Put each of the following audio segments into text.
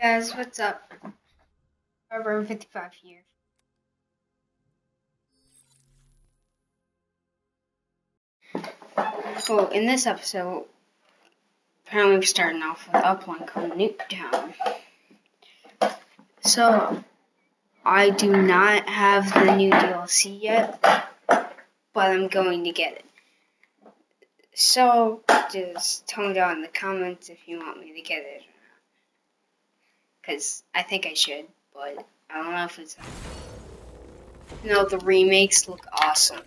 Guys, what's up? Fireburn 55 here. So, in this episode, apparently we're starting off with Uplink called Nuketown. So, I do not have the new DLC yet, but I'm going to get it. So, just tell me down in the comments if you want me to get it because I think I should, but I don't know if it's. No, the remakes look awesome.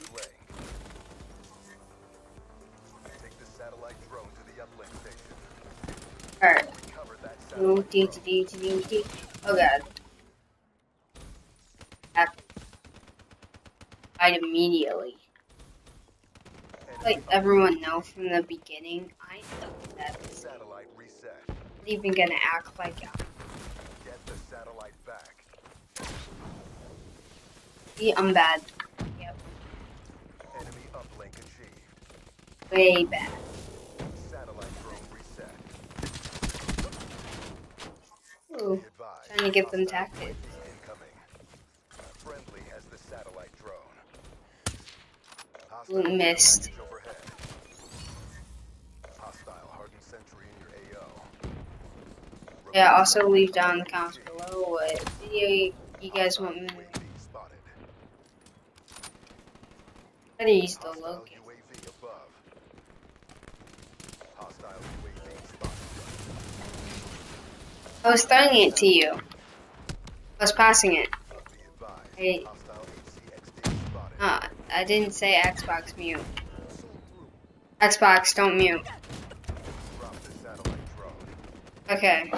Alright. Oh, oh god. Died immediately. Like everyone know from the beginning, I know that. Not even gonna act like I'm Yeah, I'm bad. Yep. Enemy uplink achieved. Way bad. Satellite drone reset. Ooh, trying to get them tactic. Friendly has the satellite drone. Ooh, missed. Yeah, also leave down in the comments below what video you guys want me to I need to Logan. I was throwing it to you. I was passing it. I, uh, I didn't say Xbox mute. Xbox, don't mute. Okay.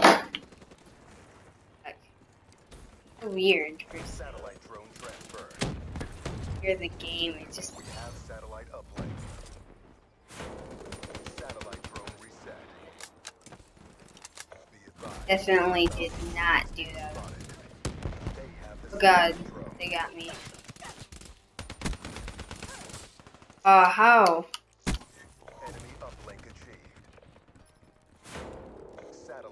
Weird. Hear the game, it just We have satellite uplink. Satellite drone reset. Definitely did not do that. Oh god, they got me. Uh, how?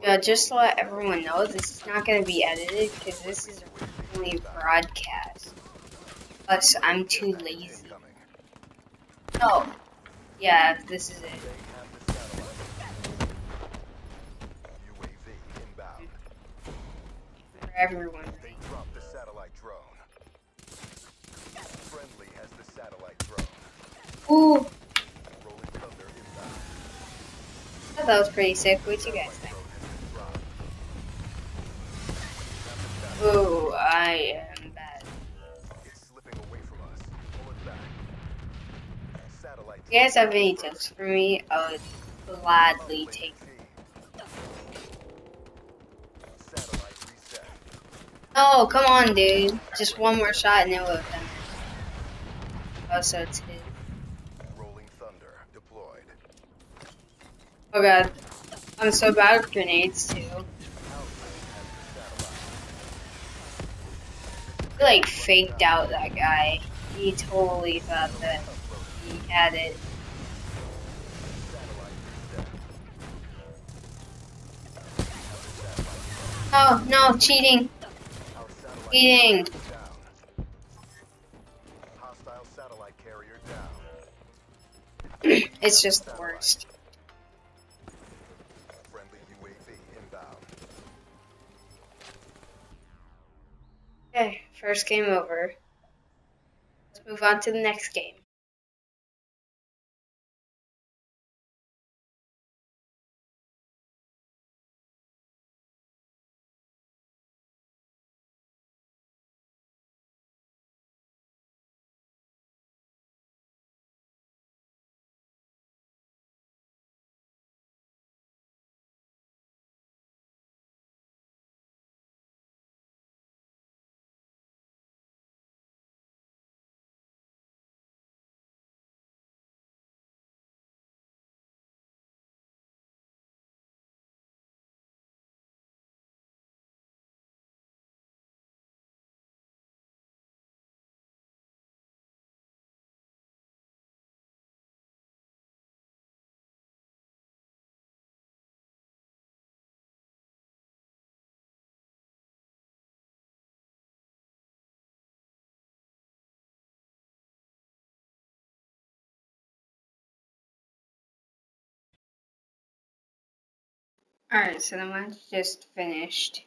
Yeah, just to let everyone know, this is not going to be edited because this is only broadcast. Plus, I'm too lazy. No. Yeah, this is it. everyone. They dropped the satellite drone. Friendly has the satellite drone. Ooh. That was pretty sick. What you guys think? Ooh, I am bad. If you guys have any tips for me, I would gladly take them. Oh, come on, dude. Just one more shot and it would have done Oh, so it's his. Rolling thunder deployed. Oh god. I'm so bad with grenades too. He like faked out that guy. He totally thought that he had it. Oh no, cheating. Eating. it's just the worst. First game over. Let's move on to the next game. Alright, so the match just finished.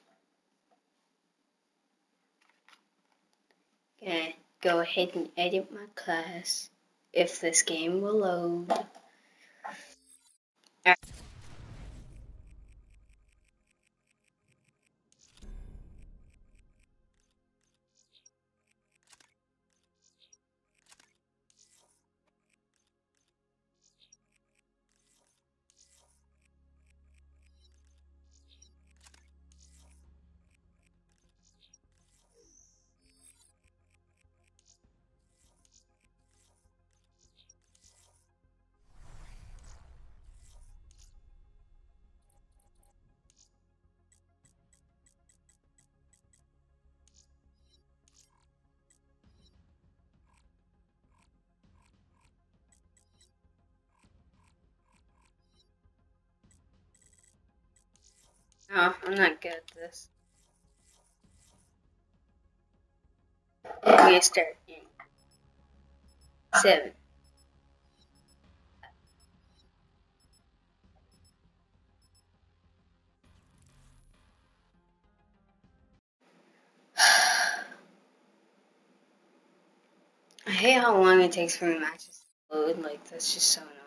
Gonna go ahead and edit my class if this game will load. Oh, I'm not good at this. We start in seven. I hate how long it takes for matches to load. Like that's just so annoying.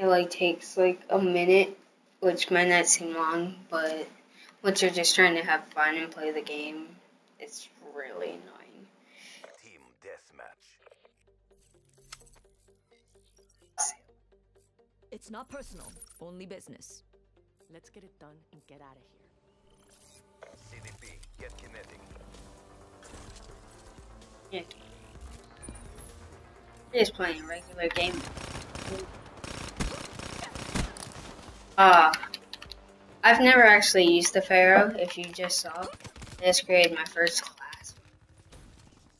It like takes like a minute, which might not seem long, but once you're just trying to have fun and play the game, it's really annoying. Team deathmatch. It's not personal, only business. Let's get it done and get out of here. CDP, get kinetic. Yeah. Just playing a regular game. Uh, I've never actually used the Pharo, if you just saw. Just created my first class.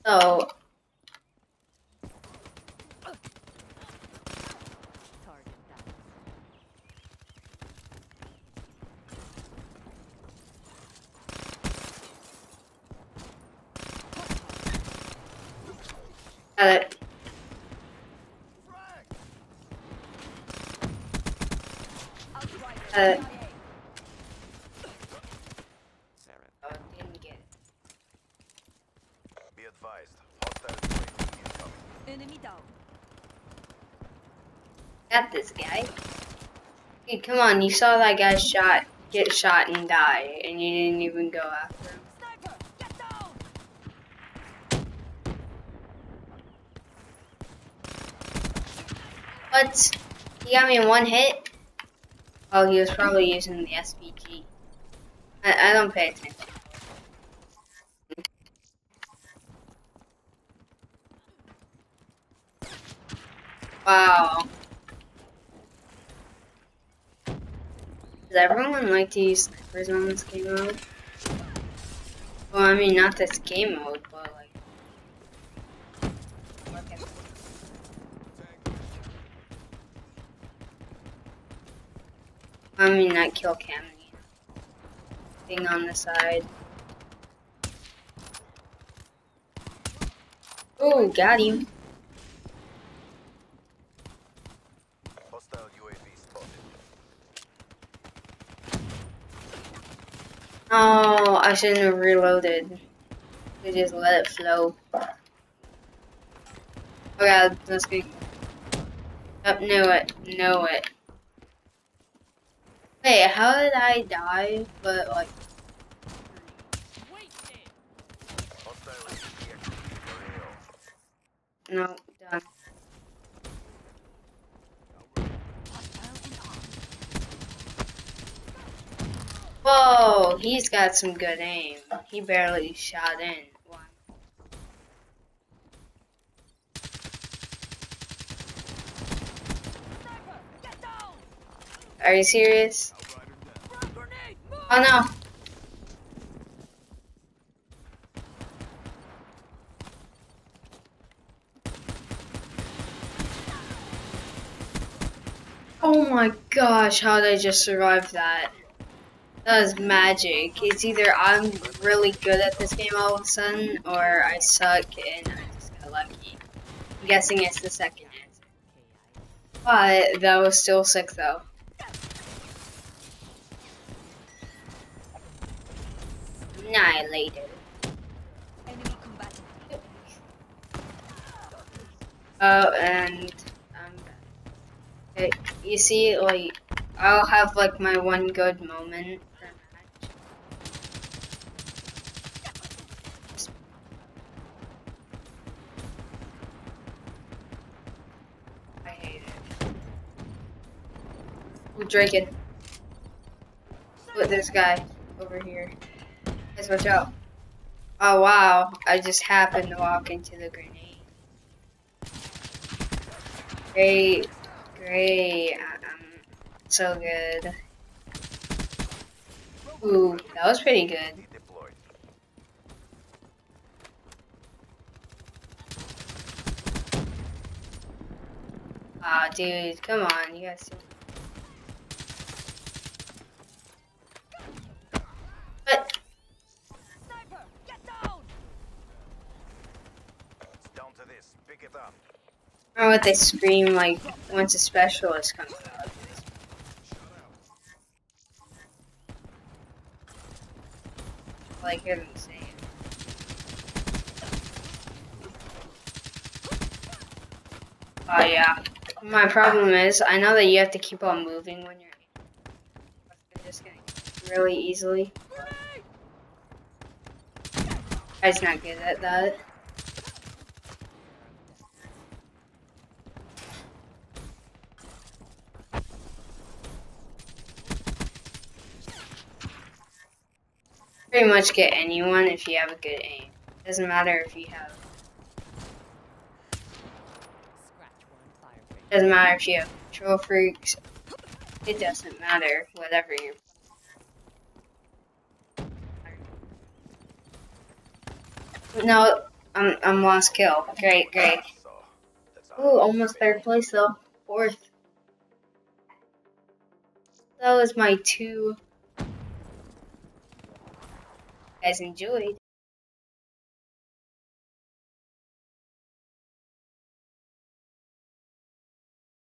So, Didn't get it. Be advised, hostile. Enemy down. Got this guy. Hey, come on, you saw that guy shot, get shot and die, and you didn't even go after him. What? He got me in one hit? Oh, he was probably using the SVG. I, I don't pay attention. Wow. Does everyone like to use snipers on this game mode? Well, I mean, not this game mode, but like... I mean, not kill cam. Thing on the side. Oh, got him. Oh, I shouldn't have reloaded. I just let it flow. Oh god, let's go. Up, know it, know it. Wait, how did I die? But like. No, done. Whoa, he's got some good aim. He barely shot in. Are you serious? Oh no. Oh my gosh, how did I just survive that? That was magic. It's either I'm really good at this game all of a sudden, or I suck and I just got lucky. I'm guessing it's the second answer. But that was still sick though. Annihilated. Oh, and um, you see, like, I'll have like my one good moment. I hate it. Ooh, Drakon. Look, this guy over here. Guys, watch out. Oh wow, I just happened to walk into the grenade. Great, great. Um, so good. Ooh, that was pretty good. Aw, oh, dude, come on, you guys. What they scream like once a specialist comes out. Like them say Oh yeah. My problem is I know that you have to keep on moving when you're just getting really easily. I'm not good at that. Pretty much get anyone if you have a good aim. It Doesn't matter if you have. It Doesn't matter if you have control freaks. It doesn't matter. Whatever you're. No, I'm I'm lost kill. Great, great. Ooh, almost third place though. Fourth. That was my two guys enjoyed.